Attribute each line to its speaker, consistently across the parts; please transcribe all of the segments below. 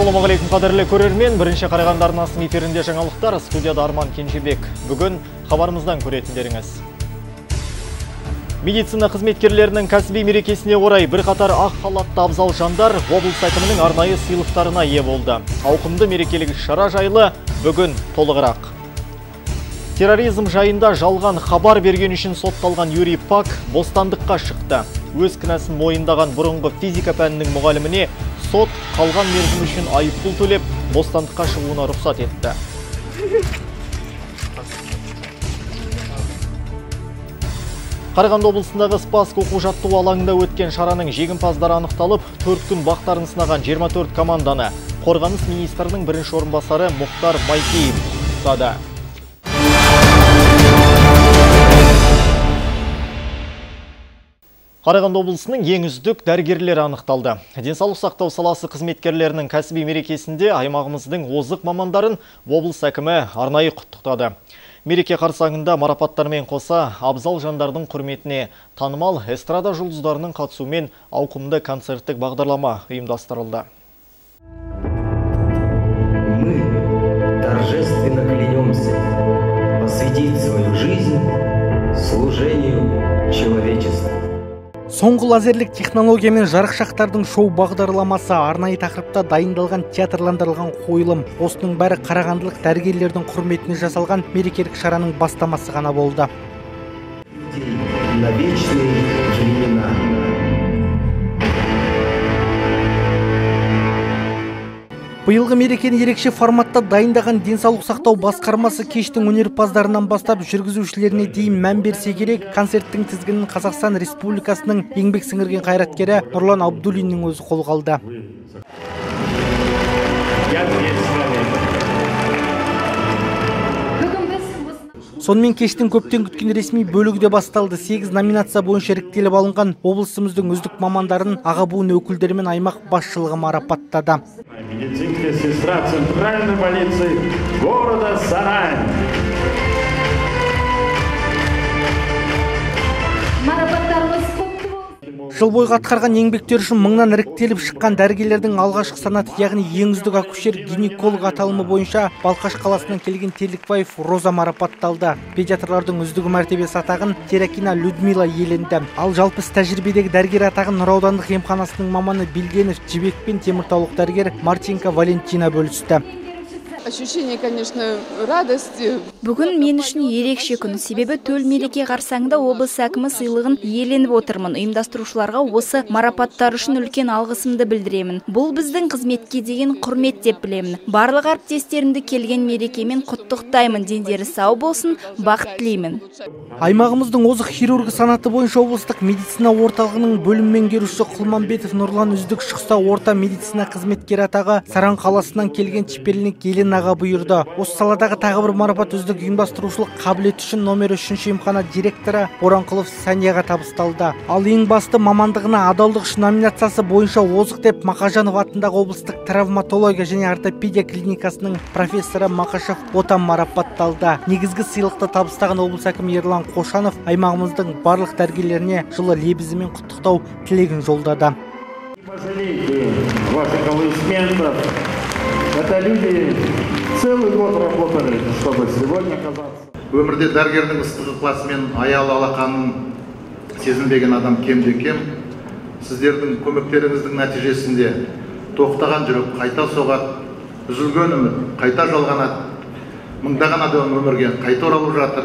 Speaker 1: ассалаумағалейкум қадірлі көрермен. Бірінші қарағанды арнасының эфирінде жаңалықтар. Студияда арман кенжебек. Бүгін хабарымыздан көретіндеріңіз. Медицина қызметкерлерінің кәсіби мерекесіне орай бірқатар ақ халатты абзал жандар облыс әкімінің арнайы сыйлықтарына ие болды. Ауқымды мерекелік шара жайлы бүгін толығырақ. Терроризм жайында жалған хабар берген үшін сотталған Юрий Пак бостандыққа шықты. Өз кінәсін мойындаған бұрынғы физика пәнінің мұғаліміне сот қалған мерзім үшін айыппұл төлеп бостандыққа шығуына рұқсат етті. Қарағанды облысындағы Спасск оқу жаттығу алаңында өткен шараның жеңімпаздары анықталып, төрт күн бақтарын сынаған 24 команданы қорғаныс министрінің бірінші орынбасары Мұхтар Майкеев ұстады. Қарағанды облысының ең үздік дәрігерлері анықталды. Денсаулық сақтау саласы қызметкерлерінің кәсіби мерекесінде аймағымыздың озық мамандарын облыс әкімі арнайы құттықтады. Мереке қарсаңында марапаттармен қоса абзал жандардың құрметіне танымал эстрада жұлдыздарының қатысуымен ауқымды концерттік бағдарлама ұйымдастырылды.
Speaker 2: Мы торжественно клянемся посвятить свою жизнь служению человечеству.
Speaker 3: Соңғы лазерлік технологиямен жарықшақтардың шоу бағдарламасы арнайы тақырыпта дайындалған театрландырылған қойылым. Осының бәрі қарағандылық дәрігерлердің құрметіне жасалған мерекелік шараның бастамасы ғана болды. Биылғы мерекені ерекше форматта дайындаған денсаулық сақтау басқармасы кештің өнерпаздарынан бастап жүргізушілеріне дейін мән берсе керек. Концерттің тізгінін қазақстан республикасының еңбек сіңірген қайраткері нұрлан абдуллиннің өзі қолға алды. Сонымен кештің көптен күткен ресми бөлігі де басталды сегіз номинация бойынша іріктеліп алынған облысымыздың үздік мамандарын аға буын өкілдері мен аймақ басшылығы марапаттады
Speaker 4: Медицинская сестра центральной больницы города Сарань.
Speaker 3: Жыл бойғы атқарған еңбектері үшін мыңнан іріктеліп шыққан дәрігерлердің алғашқы санаты яғни ең үздік акушер гинеколог аталымы бойынша балқаш қаласынан келген телікбаев роза марапатталды. Педиатрлардың үздігі мәртебесі атағын теракина людмила иеленді. Ал жалпы іс тәжірибедегі дәрігер атағын нұра аудандық емханасының маманы билгенов жібек пен теміртаулық дәрігер марченко валентина бөлісті.
Speaker 5: Ощущение, конечно, радости.
Speaker 6: Бүгін мен үшін ерекше күн. Себебі төл мереке қарсаңында облыс әкімі сыйлығын иеленіп отырмын. Ұйымдастырушыларға осы марапаттар үшін үлкен алғысымды білдіремін. Бұл біздің қызметке деген құрмет деп білемін. Барлық әріптестерімді келген мерекемен құттықтаймын. Дендері сау болсын, бақыт тілеймін.
Speaker 3: аймағымыздың озық хирургы санаты бойынша облыстық медицина орталығының бөлім меңгерушісі құлманбетов нұрлан үздік шықса орта медицина қызметкері атағы саран қаласынан келген чепелник еленаға бұйырды. Осы саладағы тағы бір марапат үздік ұйымдастырушылық қабілеті үшін номер үшінші емхана директоры боранқұлов санияға табысталды. Ал ең басты мамандығына адалдық үшін номинациясы бойынша озық деп мақажанов атындағы облыстық травматология және ортопедия клиникасының профессоры мақашев отан марапатталды. Негізгі сыйлықты табыстаған облыс әкімі ерлан қошанов аймағымыздың барлық дәрігерлеріне жылы лебізімен құттықтау тілегін жолдады.
Speaker 4: Пожалейте ваших аплодисментов. Это люди целый год работали, чтобы сегодня оказаться.
Speaker 7: өмірде дәрігердің ыстық ықыласымен аялы алақанын сезінбеген адам кемде кем. Сіздердің көмектеріңіздің нәтижесінде тоқтаған жүрек қайта соғады үзілген үміт қайта жалғанады. Мыңдаған адам өмірге қайта оралып жатыр.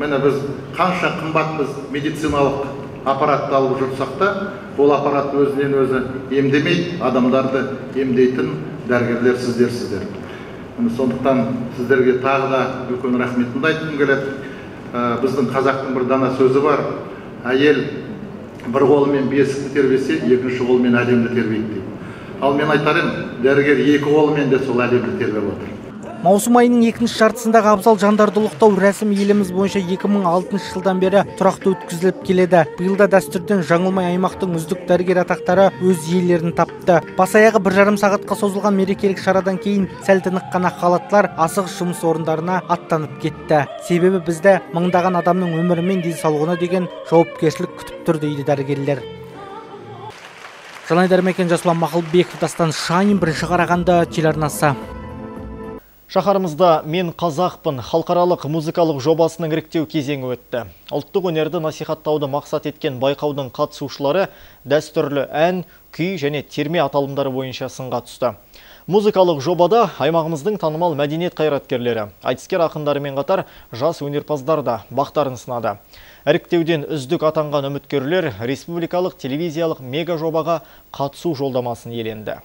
Speaker 7: Міне біз қанша қымбат біз медициналық аппаратты алып жүрсақ та ол аппарат өзінен өзі емдемейді адамдарды емдейтін дәрігерлер сіздерсіздер. Сондықтан сіздерге тағы да үлкен рахметімді айтқым келеді біздің қазақтың бір дана сөзі бар. Әйел бір қолымен бесікті тербесе екінші қолымен әлемді тербейді дейді. Ал мен айтар едім дәрігер екі қолымен де сол әлемді тербеп отыр.
Speaker 3: Маусым айының екінші жартысындағы абзал жандарды ұлықтау рәсімі еліміз бойынша 2006 жылдан бері тұрақты өткізіліп келеді. Биыл да дәстүрден жаңылмай аймақтың үздік дәрігер атақтары өз иелерін тапты. Бас аяғы бір жарым сағатқа созылған мерекелік шарадан кейін сәл тыныққан ақ халаттылар асығыс жұмыс орындарына аттанып кетті. Себебі бізді мыңдаған адамның өмірі мен денсаулығына деген жауапкершілік күтіп тұр дейді дәрігерлер. Жанайдар жасұлан мақұлбеков дастан шанин бірінші қарағанды телеарнасы.
Speaker 1: Шақарымызда «Мен қазақпын» халықаралық музыкалық жобасының іріктеу кезеңі өтті. Ұлттық өнерді насихаттауды мақсат еткен байқаудың қатысушылары дәстүрлі ән, күй және терме аталымдары бойынша сынға түсті. Музыкалық жобада аймағымыздың танымал мәдениет қайраткерлері, айтыскер ақындарымен қатар жас өнерпаздар да бақтарын сынады. Іріктеуден үздік атанған үміткерлер республикалық телевизиялық мега жобаға қатысу жолдамасын еленді.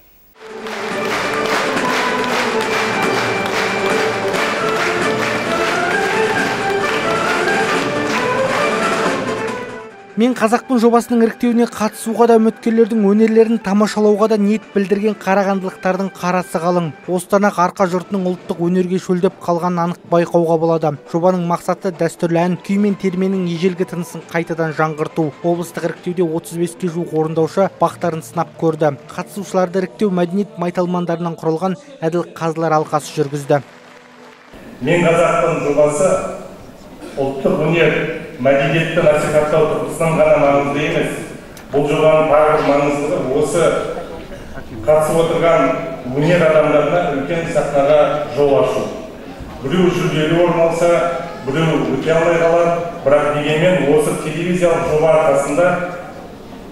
Speaker 3: Мен қазақпын жобасының іріктеуіне қатысуға да үміткерлердің өнерлерін тамашалауға да ниет білдірген қарағандылықтардың қарасы қалың. Осыдан ақ арқа жұртының ұлттық өнерге шөлдеп қалғанын анық байқауға болады. Жобаның мақсаты дәстүрлі ән күй мен терменің ежелгі тынысын қайтадан жаңғырту. Облыстық іріктеуде 35-ке жуық орындаушы бақтарын сынап көрді. Қатысушыларды іріктеу мәдениет майталмандарынан құрылған әділ қазылар алқасы жүргізді.
Speaker 8: Мен қазақпын жобасы ұлттық өнер мәдениетті насихаттау тұрғысынан ғана маңызды емес. Бұл жобаның тағы бір маңыздылығы осы қатысып отырған өнер адамдарына үлкен сахнаға жол ашу. Біреу жүлделі орын алса біреу өте алмай қалады бірақ дегенмен осы телевизиялық жоба арқасында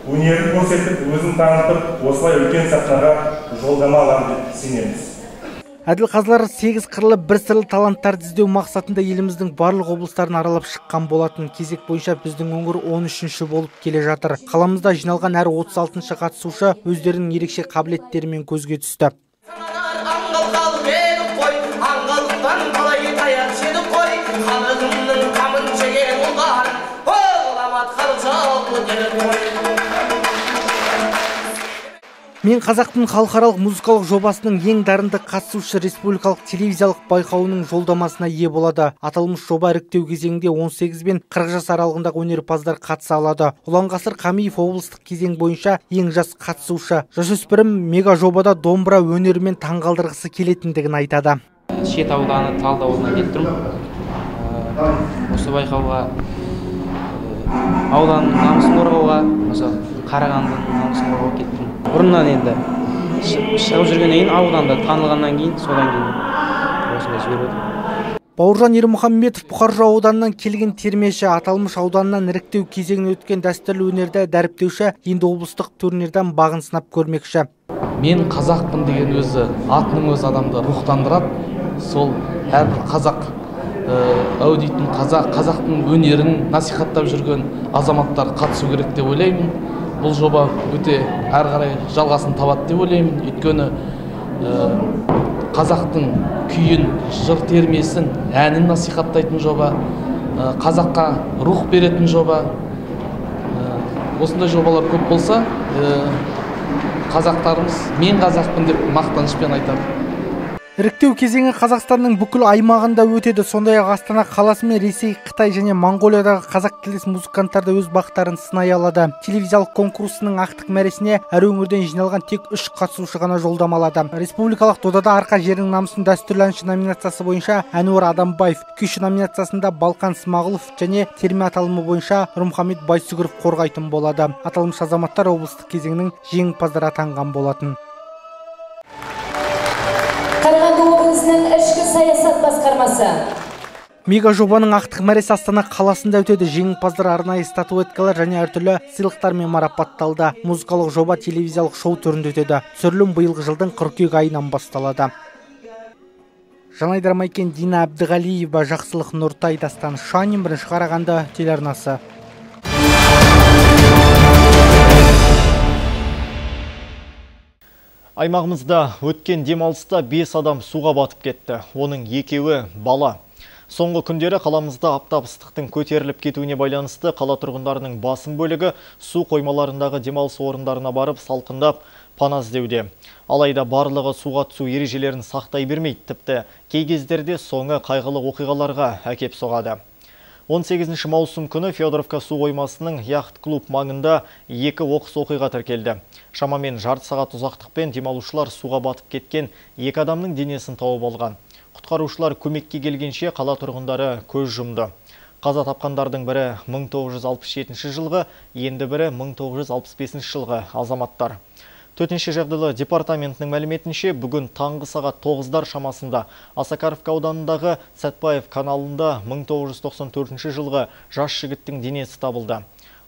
Speaker 8: өнерін көрсетіп өзін танытып осылай үлкен сахнаға жолдама аламын деп сенеміз.
Speaker 3: Әділ қазылар сегіз қырлы бір сырлы таланттарды іздеу мақсатында еліміздің барлық облыстарын аралап шыққан болатын. Кезек бойынша біздің өңір 13-ші болып келе жатыр. Қаламызда жиналған әр 36-шы қатысушы өздерінің ерекше қабілеттерімен көзге түсті. Мен қазақтың халықаралық музыкалық жобасының ең дарынды қатысушы республикалық телевизиялық байқауының жолдамасына ие болады. Аталмыш жоба іріктеу кезеңінде 18 бен 40 жас аралығындағы өнерпаздар қатыса алады. Ұланғасыр қамиев облыстық кезең бойынша ең жас қатысушы. Жасөспірім мега жобада домбыра өнерімен таңғалдырғысы келетіндігін айтады.
Speaker 9: Шет ауданы талды келіп тұрмын. Осы байқауға ауданның намысын қорғауға осы қарағандының намысын келіп бұрыннан енді шығып жүргеннен кейін ауданда танылғаннан кейін содан кейін осында жіберіп отырмын
Speaker 3: бауыржан ермұхамбетов бұқар жырау ауданынан келген термеші аталмыш ауданнан іріктеу кезеңінен өткен дәстүрлі өнерді дәріптеуші енді облыстық турнирдан бағын сынап көрмекші.
Speaker 10: Мен қазақпын деген өзі атының өзі адамды рухтандырады. Сол әрбір қазақ әу дейтін қазақ қазақтың өнерін насихаттап жүрген азаматтар қатысу керек деп ойлаймын. Бұл жоба өте әрі қарай жалғасын табады деп ойлаймын. Өйткені қазақтың күйін жыр термесін әнін насихаттайтын жоба қазаққа рух беретін жоба осындай жобалар көп болса қазақтарымыз мен қазақпын деп мақтанышпен айтады.
Speaker 3: Іріктеу кезеңі қазақстанның бүкіл аймағында өтеді. Сондай ақ астана қаласы мен ресей қытай және моңғолиядағы қазақ тілдес музыканттар да өз бақтарын сынай алады. Телевизиялық конкурсының ақтық мәресіне әр өңірден жиналған тек үш қатысушы ғана жолдама алады. Республикалық додада арқа жерінің намысын дәстүрлі әнші номинациясы бойынша әнуар адамбаев күйші номинациясында балқан смағұлов және терме аталымы бойынша нұрмұхамед байсүгіров қорғайтын болады. Аталмыш азаматтар облыстық кезеңнің жеңімпаздары атанған болатын.
Speaker 11: Ішкі саясат басқармасы.
Speaker 3: Мега жобаның ақтық мәресі астана қаласында өтеді. Жеңімпаздар арнайы статуэткалар және әртүрлі сыйлықтармен марапатталды. Музыкалық жоба телевизиялық шоу түрінде өтеді. Түсірілім биылғы жылдың қыркүйек айынан басталады. Жанайдар майкен дина әбдіғалиева жақсылық нұртай дастан шанин бірінші қарағанды телеарнасы.
Speaker 1: Аймағымызда өткен демалыста 5 адам суға батып кетті. Оның екеуі бала. Соңғы күндері қаламызда аптап ыстықтың көтеріліп кетуіне байланысты қала тұрғындарының басым бөлігі су қоймаларындағы демалыс орындарына барып салқындап пана іздеуде. Алайда барлығы суға түсу ережелерін сақтай бермейді, тіпті кей кездерде соңы қайғылы оқиғаларға әкеп соғады. 18 маусым күні Федоровка су қоймасының яхт клуб маңында екі оқыс оқиға тіркелді. Шамамен жарты сағат ұзақтықпен демалушылар суға батып кеткен екі адамның денесін тауып алған. Құтқарушылар көмекке келгенше қала тұрғындары көз жұмды. Қаза тапқандардың бірі 1967 жылғы, енді бірі 1965 жылғы азаматтар. Төтенше жағдайлар департаментінің мәліметінше бүгін таңғы сағат 9-дар шамасында Асакаровка ауданындағы Сәтпаев каналында 1994 жылғы жас жігіттің денесі табылды.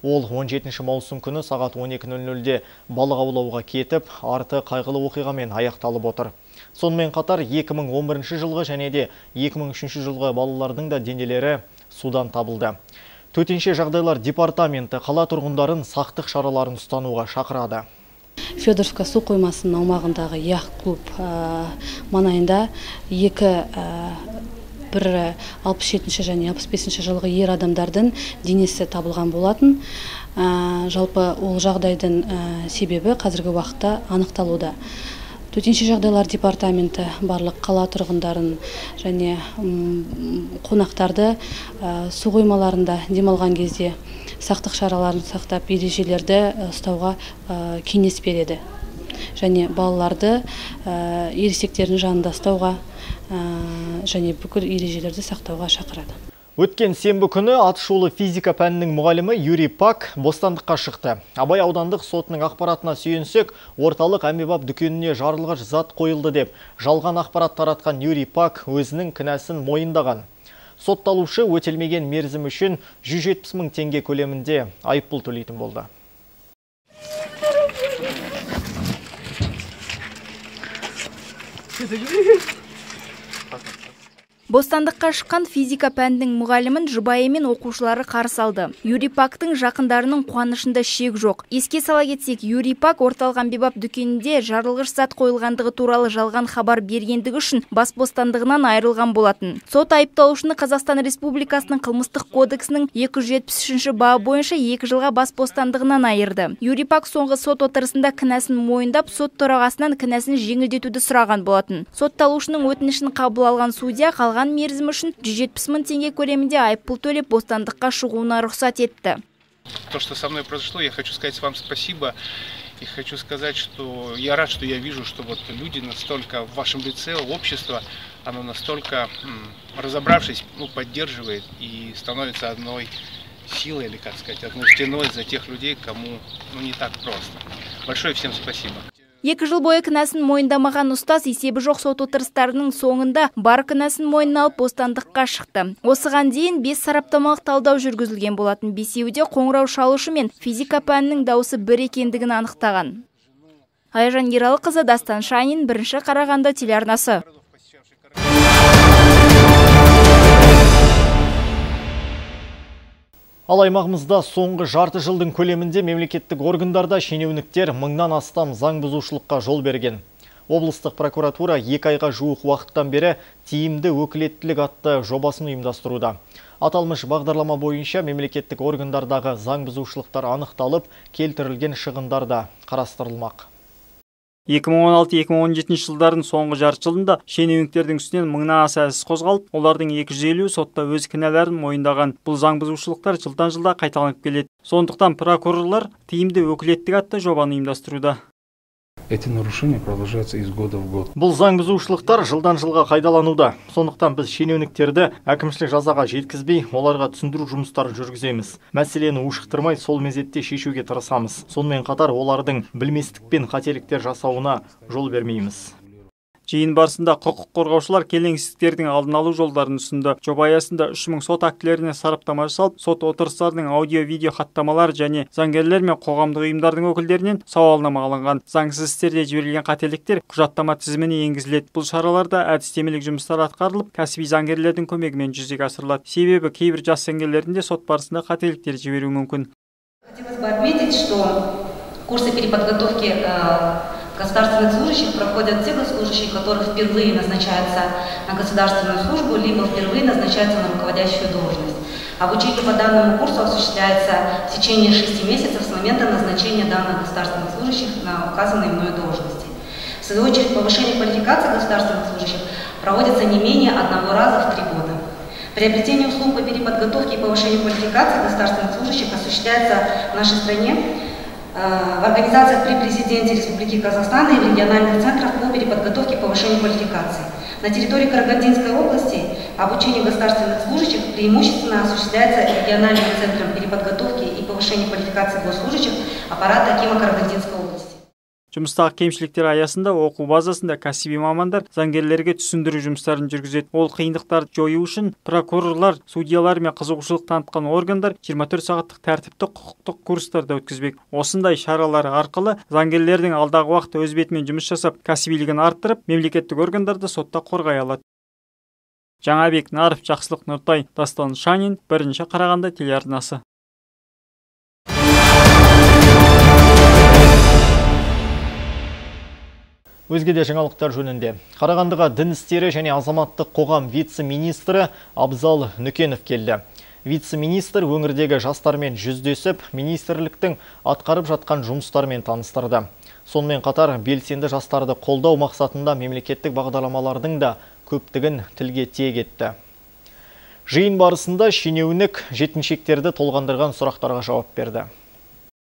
Speaker 1: Ол 17 маусым күні сағат 12.00-де балық аулауға кетіп, арты қайғылы оқиғамен аяқталып отыр. Сонымен қатар 2011 жылғы және де 2003 жылғы балалардың да денелері судан табылды. Төтенше жағдайлар департаменті қала тұрғындарын сақтық шараларын ұстануға шақырады.
Speaker 12: Федоровка су қоймасының аумағындағы яхт клуб маңайында екі бір 67 және 65 жылғы ер адамдардың денесі табылған болатын. Жалпы ол жағдайдың себебі қазіргі уақытта анықталуда. Төтенше жағдайлар департаменті барлық қала тұрғындарын және қонақтарды су қоймаларында демалған кезде сақтық шараларын сақтап ережелерді ұстауға кеңес береді және балаларды ересектердің жанында ұстауға және бүкіл ережелерді сақтауға шақырады
Speaker 1: Өткен сенбі күні атышулы физика пәнінің мұғалімі Юрий Пак бостандыққа шықты. Абай аудандық сотының ақпаратына сүйенсек, орталық әмбебап дүкеніне жарылғыш зат қойылды деп, жалған ақпарат таратқан Юрий Пак өзінің кінәсін мойындаған. Сотталушы өтелмеген мерзім үшін 170 мың теңге көлемінде айыппұл төлейтін болды.
Speaker 6: Бостандыққа шыққан физика пәнінің мұғалімін жұбайы мен оқушылары қарсы алды. Юрий Пактың жақындарының қуанышында шек жоқ. Еске сала кетсек, Юрий Пак орталық әмбебап дүкенінде жарылғыш зат қойылғандығы туралы жалған хабар бергендігі үшін бас бостандығынан айырылған болатын. Сот айыпталушыны Қазақстан Республикасының қылмыстық кодексінің 273 бабы бойынша 2 жылға бас бостандығынан айырды. Юрий Пак соңғы сот отырысында кінәсін мойындап, сот төрағасынан кінәсін жеңілдетуді сұраған болатын. Сотталушының өтінішін қабыл алған судья қалған қалған мерзім үшін 170 мың теңге көлемінде айыппұл төлеп бостандыққа шығуына рұқсат етті.
Speaker 13: То, что со мной произошло, я хочу сказать вам спасибо. И хочу сказать, что я рад, что я вижу, что вот люди настолько в вашем лице, общество, оно настолько, разобравшись, ну, поддерживает и становится одной силой, или, как сказать, одной стеной за тех людей, кому ну, не так просто. Большое всем спасибо.
Speaker 6: Екі жыл бойы кінәсін мойындамаған ұстаз есебі жоқ сот отырыстарының соңында бар кінәсін мойнына алып бостандыққа шықты. Осыған дейін бес сараптамалық талдау жүргізілген болатын. Бесеуі де қоңырау шалушы мен физика пәнінің дауысы бір екендігін анықтаған. Айжан Ералықызы Дастан Шанин, бірінші Қарағанды телеарнасы.
Speaker 1: Ал аймағымызда соңғы жарты жылдың көлемінде мемлекеттік органдарда шенеуніктер мыңнан астам заң бұзушылыққа жол берген. Облыстық прокуратура екі айға жуық уақыттан бері тиімді өкілеттілік атты жобасын ұйымдастыруда. Аталмыш бағдарлама бойынша мемлекеттік органдардағы заң бұзушылықтар анықталып, келтірілген шығындар да қарастырылмақ.
Speaker 14: 2016-2017 жылдардың соңғы жарты жылында шенеуніктердің үстінен мыңнан аса іс қозғалып, олардың 250 сотта өз кінәларын мойындаған. Бұл заң бұзушылықтар жылдан жылда қайталанып келеді. Сондықтан прокурорлар тиімді өкілеттік атты жобаны ұйымдастыруда
Speaker 15: эти нарушения продолжаются из года в год.
Speaker 1: Бұл заң бұзушылықтар жылдан жылға қайдалануда сондықтан біз шенеуніктерді әкімшілік жазаға жеткізбей оларға түсіндіру жұмыстарын жүргіземіз. Мәселені ушықтырмай сол мезетте шешуге тырысамыз. Сонымен қатар олардың білместікпен қателіктер жасауына жол бермейміз.
Speaker 14: Жиын барысында құқық қорғаушылар келеңсіздіктердің алдын алу жолдарын ұсынды. Жоба аясында үш мың сот актілеріне сараптама жасалып сот отырыстарының аудио видео хаттамалары және заңгерлер мен қоғамдық ұйымдардың өкілдерінен сауалнама алынған. Заңсыз істерде жіберілген қателіктер құжаттама тізіміне енгізіледі. Бұл шараларда әдістемелік жұмыстар атқарылып кәсіби заңгерлердің көмегімен жүзеге асырылады. Себебі кейбір жас заңгерлердің де сот барысында қателіктер жіберуі мүмкін.
Speaker 16: Хотелось бы отметить что курсы переподготовки государственных служащих проходят те госслужащие, которых впервые назначаются на государственную службу, либо впервые назначаются на руководящую должность. Обучение по данному курсу осуществляется в течение шести месяцев с момента назначения данных государственных служащих на указанные мной должности. В свою очередь, повышение квалификации государственных служащих проводится не менее одного раза в три года. Приобретение услуг по переподготовке и повышению квалификации государственных служащих осуществляется в нашей стране в организациях при президенте Республики Казахстан и в региональных центрах по переподготовке и повышению квалификации. На территории Карагандинской области обучение государственных служащих преимущественно осуществляется региональным центром переподготовки и повышения квалификации госслужащих аппарата Акима Карагандинской области.
Speaker 14: Жұмыстағы кемшіліктер аясында оқу базасында кәсіби мамандар заңгерлерге түсіндіру жұмыстарын жүргізеді. Ол қиындықтарды жою үшін прокурорлар судьялар мен қызығушылық танытқан органдар 24 сағаттық тәртіптік құқықтық курстарды өткізбек. Осындай шаралар арқылы заңгерлердің алдағы уақытта өз бетімен жұмыс жасап кәсібилігін арттырып мемлекеттік органдарды сотта қорғай алады. Жаңабек наров жақсылық нұртай дастан шанин бірінші қарағанды телеарнасы.
Speaker 1: Өзге де жаңалықтар жөнінде. Қарағандыға дін істері және азаматтық қоғам вице-министрі Абзал Нүкенов келді. Вице-министр өңірдегі жастармен жүздесіп, министрліктің атқарып жатқан жұмыстармен таныстырды. Сонымен қатар белсенді жастарды қолдау мақсатында мемлекеттік бағдарламалардың да көптігін тілге тиек етті. Жиын барысында шенеунік жетіншектерді толғандырған сұрақтарға жауап берді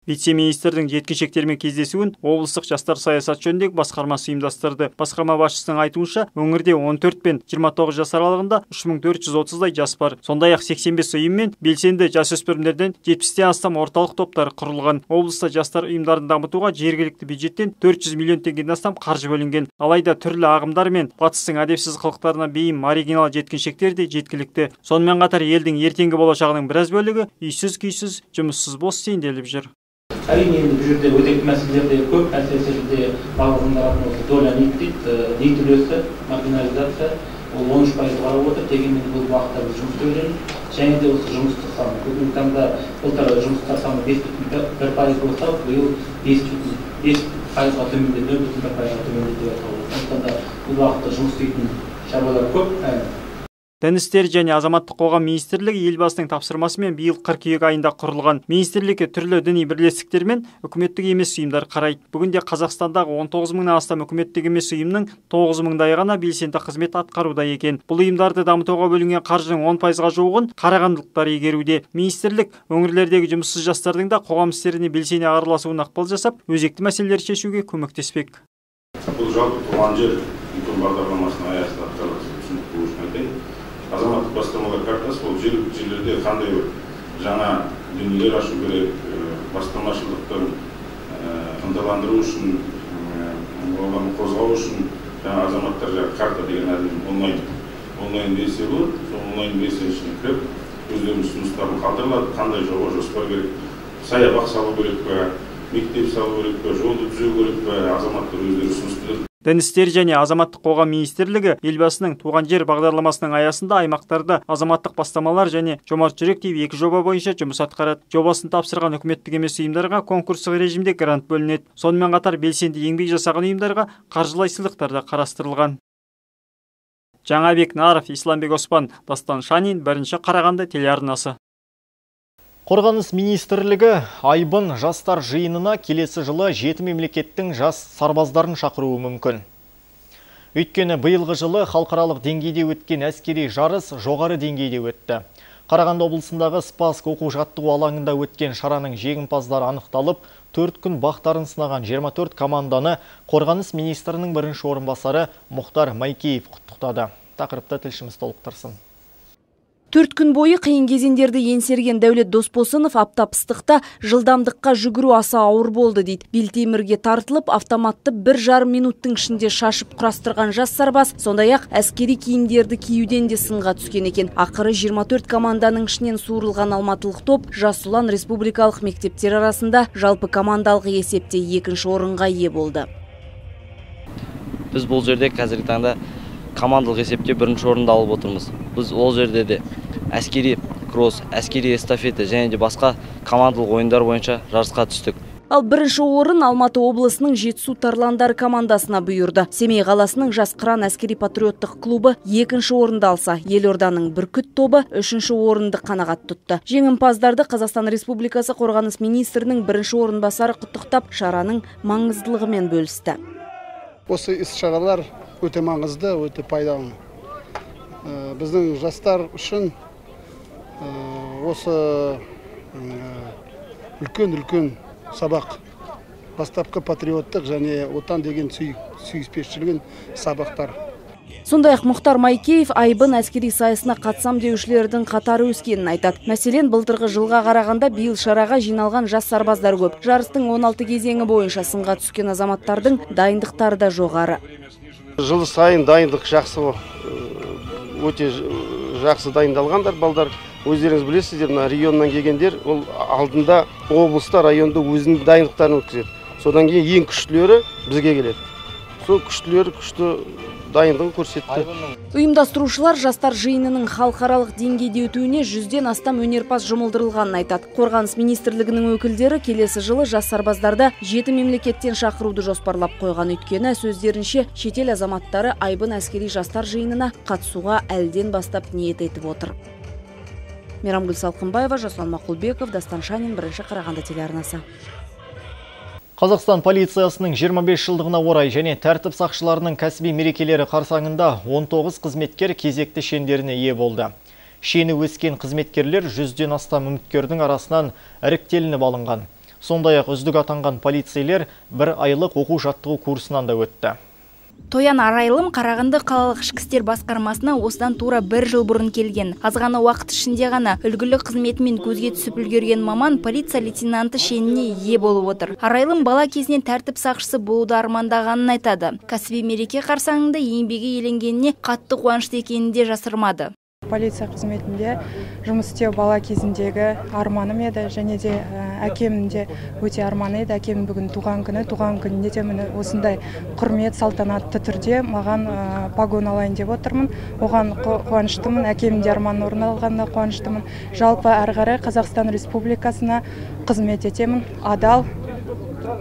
Speaker 14: вице-министрдің жеткіншектермен кездесуін облыстық жастар саясат жөніндегі басқармасы ұйымдастырды. Басқарма басшысының айтуынша өңірде 14 пен 29 жас аралығында 3430-дай жас бар. Сондай ақ 85 ұйым мен белсенді жасөспірімдерден 70-тен астам орталық топтар құрылған. Облыста жастар ұйымдарын дамытуға жергілікті бюджеттен 400 миллион теңгеден астам қаржы бөлінген. Алайда түрлі ағымдар мен батыстың әдепсіз қылықтарына бейім оригинал жеткіншектер де жеткілікті. Сонымен қатар елдің ертеңгі болашағының біраз бөлігі үйсіз күйсіз жұмыссыз бос сенделіп жүр.
Speaker 9: Әрине енді бұл жерде өзекті мәселелер де көп. Әсіресе бізде барлығындардың осы доля нит дейді нит үлесі маргинализация. Ол он үш пайызды қарап отыр. Дегенмен бұл бағытта біз жұмыс істеп жүреміз және де осы жұмыстық саны бүгінгі таңда былтыр жұмыстар саны бес бүтін бір пайыз болса биыл бес бүтін бес пайызға төмендеді нөл бүтін бір пайызға төмендеді деп айтуға болады. Сондықтан да бұл бағытта жұмыс істейтін шаруалар көп.
Speaker 14: Дін істері және азаматтық қоғам министрлігі елбасының тапсырмасымен биыл қыркүйек айында құрылған министрлікке түрлі діни бірлестіктер мен үкіметтік емес ұйымдар қарайды. Бүгінде қазақстандағы 19 мыңнан астам үкіметтік емес ұйымның 9 мыңдайы ғана белсенді қызмет атқаруда екен. Бұл ұйымдарды дамытуға бөлінген қаржының 10 пайызға жуығын қарағандылықтар игеруде. Министрлік өңірлердегі жұмыссыз жастардың да қоғам істеріне белсене араласуына ықпал жасап өзекті мәселелерді шешуге көмектеспек.
Speaker 17: Бұл жалпы туған жер айтайын азаматтық бастамалар картасы ол жергілікті жерлерде қандай бір жаңа дүниелер ашу керек бастамашылдықты ынталандыру үшін оған қозғау үшін жаңа азаматтар жаңағы карта деген әділ онлайн онлайн версия болады. Сол онлайн версия ішіне кіріп өздерінің ұсыныстарын қалдырылады қандай жоба жоспар керек саябақ салу керек па мектеп салу керек па жолды түзеу керек па азаматтар өздері ұсыныс
Speaker 14: дін істері және азаматтық қоғам министрлігі елбасының туған жер бағдарламасының аясында аймақтарда азаматтық бастамалар және жомарт жүрек деп екі жоба бойынша жұмыс атқарады. Жобасын тапсырған үкіметтік емес ұйымдарға конкурстық режимде грант бөлінеді. Сонымен қатар белсенді еңбек жасаған ұйымдарға қаржылай сыйлықтар да қарастырылған. Жаңабек наров исламбек оспан дастан шанин бірінші қарағанды телеарнасы.
Speaker 1: Қорғаныс министрлігі айбын жастар жиынына келесі жылы жеті мемлекеттің жас сарбаздарын шақыруы мүмкін. Өйткені биылғы жылы халықаралық деңгейде өткен әскери жарыс жоғары деңгейде өтті. Қарағанды облысындағы Спасск оқу жаттығу алаңында өткен шараның жеңімпаздары анықталып, төрт күн бақтарын сынаған 24 команданы қорғаныс министрінің бірінші орынбасары Мұхтар Майкеев құттықтады. Тақырыпты тілшіміз толықтырсын.
Speaker 18: Төрт күн бойы қиын кезеңдерді еңсерген Дәулет Досбосынов аптап ыстықта жылдамдыққа жүгіру аса ауыр болды дейді. Белтемірге тартылып автоматты бір жарым минуттың ішінде шашып құрастырған жас сарбаз, сондай ақ әскери киімдерді киюден де сынға түскен екен. Ақыры 24 команданың ішінен суырылған алматылық топ жас ұлан республикалық мектептер арасында жалпы командалық есепте екінші орынға ие болды.
Speaker 19: Біз бұл жерде қазіргі таңда командалық есепте бірінші орынды алып отырмыз біз ол жерде де әскери кросс әскери эстафета және де басқа командалық ойындар бойынша жарысқа түстік
Speaker 18: Ал бірінші орын Алматы облысының жетісу тарландары командасына бұйырды. Семей қаласының жас қыран әскери патриоттық клубы екінші орынды алса, елорданың бүркіт тобы үшінші орынды қанағат тұтты. Жеңімпаздарды Қазақстан Республикасы қорғаныс министрінің бірінші орынбасары құттықтап, шараның маңыздылығымен бөлісті.
Speaker 20: Осы іс-шаралар өте маңызды өте пайдалы. Біздің жастар үшін осы үлкен үлкен сабақ. Бастапқы патриоттық және отан деген сүйіспеншілігін сабақтар.
Speaker 18: Сондай ақ мұхтар майкеев айбын әскери сайысына қатысам деушілердің қатары өскенін айтады. Мәселен былтырғы жылға қарағанда биыл шараға жиналған жас сарбаздар көп. Жарыстың 16 кезеңі бойынша сынға түскен азаматтардың дайындықтары да жоғары.
Speaker 21: Жыл сайын дайындық жақсы өте жақсы дайындалғандар балдар. Өздеріңіз білесіздер мына регионнан келгендер ол алдында облыста районда өзінің дайындықтарын өткізеді. Содан кейін ең күштілері бізге келеді. Сол күштілер күшті дайындығын көрсетті.
Speaker 18: Ұйымдастырушылар жастар жиынының халықаралық деңгейде өтуіне жүзден астам өнерпаз жұмылдырылғанын айтады. Қорғаныс министрлігінің өкілдері келесі жылы жас сарбаздарды жеті мемлекеттен шақыруды жоспарлап қойған. Өйткені сөздерінше шетел азаматтары айбын әскери жастар жиынына қатысуға әлден бастап ниет етіп отыр. Мейрамгүл салқынбаева жасұлан мақұлбеков дастан шанин бірінші қарағанды телеарнасы.
Speaker 1: Қазақстан полициясының 25 жылдығына орай және тәртіп сақшыларының кәсіби мерекелері қарсаңында 19 қызметкер кезекті шендеріне ие болды. Шені өскен қызметкерлер жүзден астам үміткердің арасынан іріктелініп алынған. Сондай ақ үздік атанған полицейлер бір айлық оқу жаттығу курсынан да өтті.
Speaker 6: Тоян Арайлым Қарағанды қалалық ішкі істер басқармасына осыдан тура бір жыл бұрын келген. Аз ғана уақыт ішінде ғана үлгілі қызметімен көзге түсіп үлгерген маман полиция лейтенанты шеніне ие болып отыр. Арайлым бала кезінен тәртіп сақшысы болуды армандағанын айтады. Кәсіби мереке қарсаңында еңбегі еленгеніне қатты қуанышты екенін де жасырмады
Speaker 22: полиция қызметінде жұмыс істеу бала кезіндегі арманым еді. Және де әкемнің де өте арманы еді. Әкемнің бүгін туған күні. Туған күніне де міне осындай құрмет салтанатты түрде маған погон алайын деп отырмын. Оған қуаныштымын. Әкемнің де арманы орындалғанына қуаныштымын. Жалпы әрі қарай қазақстан республикасына қызмет етемін. Адал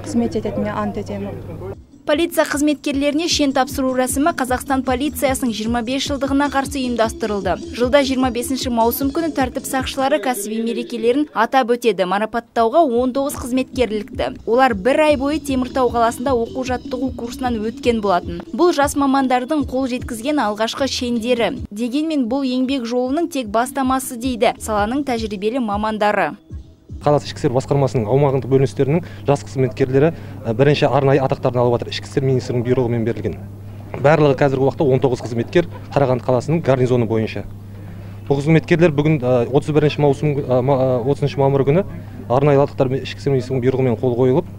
Speaker 22: қызмет ететініне ант етемін.
Speaker 6: Полиция қызметкерлеріне шен тапсыру рәсімі қазақстан полициясының 25 жылдығына қарсы ұйымдастырылды. Жылда 25 маусым күні тәртіп сақшылары кәсіби мерекелерін атап өтеді. Марапаттауға 19 қызметкерлікті. Олар бір ай бойы теміртау қаласында оқу жаттығу курсынан өткен болатын. Бұл жас мамандардың қол жеткізген алғашқы шендері. Дегенмен бұл еңбек жолының тек бастамасы дейді. Саланың тәжірибелі мамандары.
Speaker 23: Қаласы ішкі істер басқармасының аумағындық бөліністерінің жас қызметкерлері бірінші арнайы атақтарын алып жатыр. Ішкі істер министрінің бұйрығымен берілген. Барлығы қазіргі уақытта 19 қызметкер қарағанды қаласының гарнизоны бойынша. Бұл қызметкерлер бүгін 31 маусым 30 мамыр күні арнайы атақтармен ішкі істер министрінің бұйрығымен қол қойылып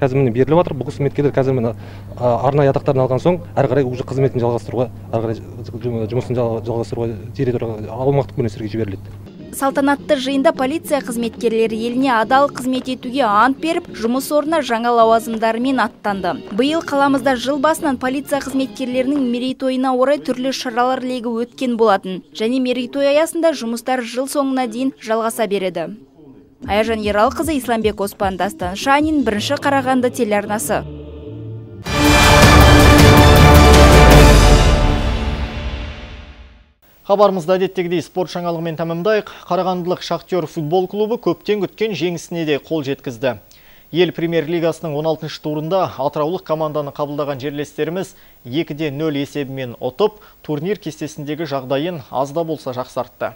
Speaker 23: қазір міне беріліп жатыр. Бұл қызметкерлер қазір міне арнайы атақтарын алған соң әрі қарай уже қызметін жалғастыруға әрі қарай жұмысын жалғастыруға территорияға аумақтық бөліністерге жіберіледі.
Speaker 6: Салтанатты жиында полиция қызметкерлері еліне адал қызмет етуге ант беріп жұмыс орнына жаңа лауазымдарымен аттанды. Биыл қаламызда жыл басынан полиция қызметкерлерінің мерейтойына орай түрлі шаралар легі өткен болатын және мерейтой аясында жұмыстар жыл соңына дейін жалғаса береді. Аяжан ералқызы исламбек оспан дастан шанин бірінші қарағанды телеарнасы.
Speaker 1: Хабарымызда әдеттегідей спорт жаңалығымен тәмамдайық. Қарағандылық Шахтер футбол клубы көптен күткен жеңісіне де қол жеткізді. Ел премьер-лигасының 16 турында атыраулық команданы қабылдаған жерлестеріміз 2-де 0 есебімен ұтып, турнир кестесіндегі жағдайын азда болса жақсартты.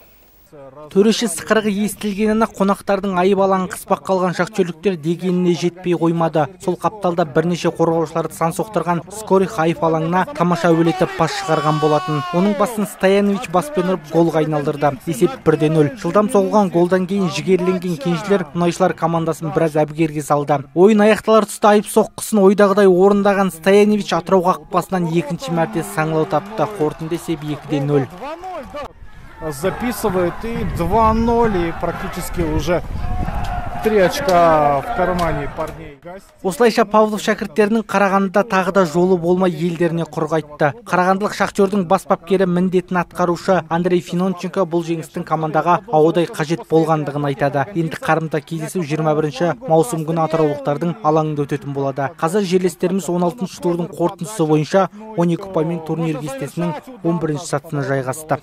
Speaker 3: Төреші сықырығы естілгеніне қонақтардың айбалаң қыспақ қалған шахтерліктер дегеніне жетпей қоймады. Сол қапталда бірнеше қорғаушыларды сан соқтырған скорих айып алаңына тамаша әуелетіп пас шығарған болатын. Оның басын стоянович баспен ұрып голға айналдырды. Есеп бірде нөл. Жылдам соғылған голдан кейін жігерленген кеншілер мұнайшылар командасын біраз әбігерге салды. Ойын аяқталар тұста айып соққысын ойдағыдай орындаған стоянович атырау қақпасынан екінші мәрте саңлау тапты. Қорытынды есеп екіде нөл.
Speaker 24: Записывает и 2-0 и практически уже три очка в кармане парней.
Speaker 3: Осылайша павлов шәкірттерінің қарағандыда тағы да жолы болмай елдеріне құр қайтты. Қарағандылық шахтердің бас бапкері міндетін атқарушы андрей финонченко бұл жеңістің командаға ауадай қажет болғандығын айтады. Енді қарымта кездесу 21 маусым күні атыраулықтардың алаңында өтетін болады. Қазір жерлестеріміз 16 турдың қорытындысы бойынша 12 ұпаймен турнир кестесінің 11 сатысына жайғасты.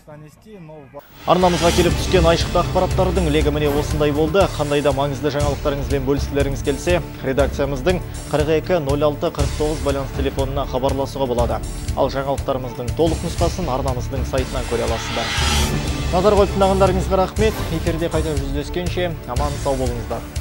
Speaker 1: Арнамызға келіп түскен айшықты ақпараттардың легі міне осындай болды. Қандай да маңызды жаңалықтарыңызбен бөліскілеріңіз келсе редакциямыздың 42 06 49 байланыс телефонына хабарласуға болады. Ал жаңалықтарымыздың толық нұсқасын арнамыздың сайтынан көре аласыздар. Назар қойып тыңдағандарыңызға рахмет. Эфирде қайта жүздескенше аман сау болыңыздар.